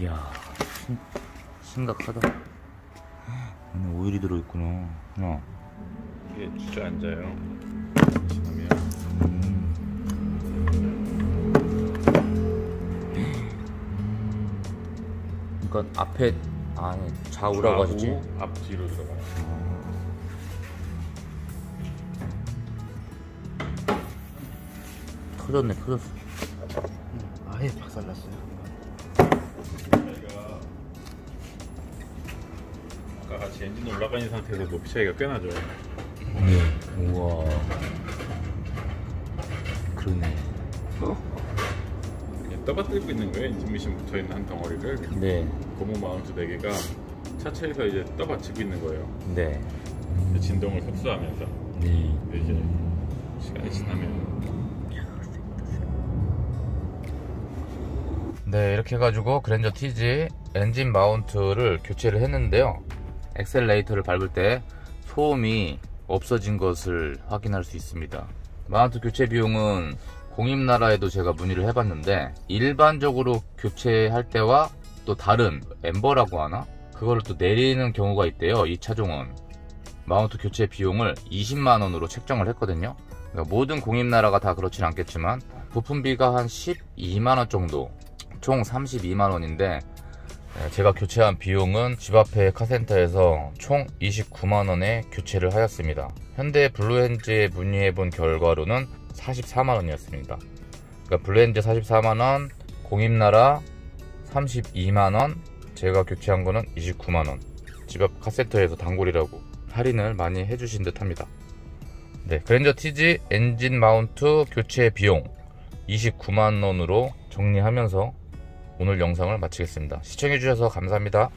이야 심, 심각하다 안에 오일이 들어있구나 어. 이게 주저앉아요. 지나면 그러니까 앞에 아니 좌우라고 하시지 좌우, 앞뒤로 들어가요. 터졌네 터졌어 아예 박살났어요. 아까 같이 엔진 올라가 있는 상태에서 높이 차이가 꽤 나죠. 네 우와 그러네 이게 떠받들고 있는 거예요. 엔진 미신 붙어 있는 한 덩어리를 네 고무 마운트 4 개가 차체에서 이제 떠받치고 있는 거예요. 네. 그 진동을 흡수하면서 네. 근데 이제 시간이 지나면 네, 이렇게 해가지고 그랜저 TG 엔진 마운트를 교체를 했는데요. 엑셀레이터를 밟을 때 소음이 없어진 것을 확인할 수 있습니다. 마운트 교체 비용은 공임나라에도 제가 문의를 해봤는데 일반적으로 교체할 때와 또 다른 엠버라고 하나? 그거를 또 내리는 경우가 있대요. 이 차종은 마운트 교체 비용을 20만원으로 책정을 했거든요. 그러니까 모든 공임나라가 다 그렇진 않겠지만 부품비가 한 12만원 정도 총 32만원인데 제가 교체한 비용은 집 앞에 카센터에서 총 29만원에 교체를 하였습니다. 현대 블루핸즈에 문의해본 결과로는 44만원이었습니다. 그러니까 블루핸즈 44만원, 공임나라 32만원, 제가 교체한 거는 29만원. 집 앞 카센터에서 단골이라고 할인을 많이 해주신 듯 합니다. 네, 그랜저 TG 엔진 마운트 교체 비용 29만원으로 정리하면서 오늘 영상을 마치겠습니다. 시청해주셔서 감사합니다.